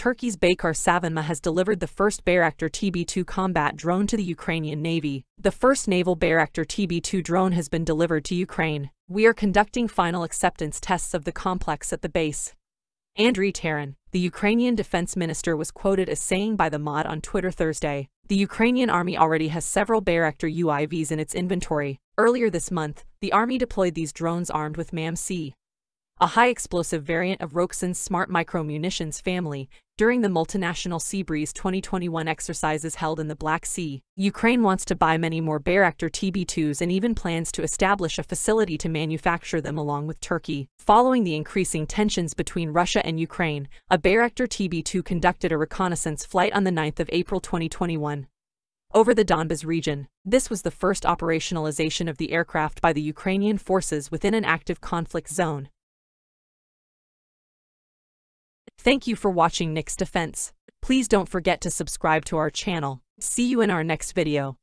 Turkey's Baykar Savunma has delivered the first Bayraktar TB2 combat drone to the Ukrainian Navy. The first naval Bayraktar TB2 drone has been delivered to Ukraine. We are conducting final acceptance tests of the complex at the base. Andriy Taran, the Ukrainian defense minister was quoted as saying by the mod on Twitter Thursday, the Ukrainian army already has several Bayraktar UAVs in its inventory. Earlier this month, the army deployed these drones armed with MAM-C, a high-explosive variant of Roketsan's smart micro-munitions family, during the multinational Seabreeze 2021 exercises held in the Black Sea. Ukraine wants to buy many more Bayraktar TB2s and even plans to establish a facility to manufacture them along with Turkey. Following the increasing tensions between Russia and Ukraine, a Bayraktar TB2 conducted a reconnaissance flight on the 9th of April 2021 over the Donbas region. This was the first operationalization of the aircraft by the Ukrainian forces within an active conflict zone. Thank you for watching NYX Defense. Please don't forget to subscribe to our channel. See you in our next video.